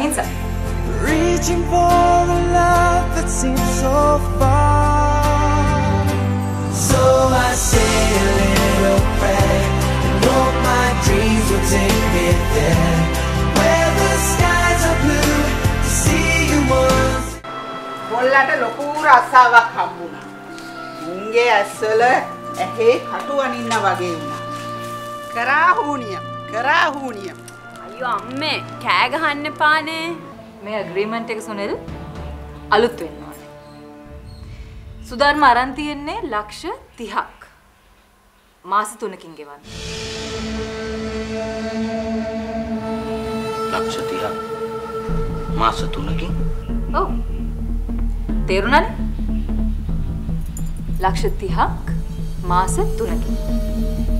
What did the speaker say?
අහිංසා. Reaching for a love that seems so far. So I say a little prayer and hope my dreams will take me there. Where the skies are blue to see you once. කොල්ලට ලොකු රස්සාවක් හම්බුණා. මුන්ගේ ඇස්වල ඇහි කටු අනින්න වගේ වුණා. කරා හූනියම් කරා හූනියම්. අයියෝ අම්මේ කෑ ගහන්න එපානේ. මේ ඇග්‍රීමන්ට් එක සුනිල් අලුත් වෙන්න ඕනේ. සුධර්ම අරන් තියෙන්නේ ලක්ෂ 30ක්. මාස 3කින් ගෙවන්න. ලක්ෂ 30ක් මාස 3කින් ඔව්. තේරුණානේ? ලක්ෂ 30ක් මාස 3කින්.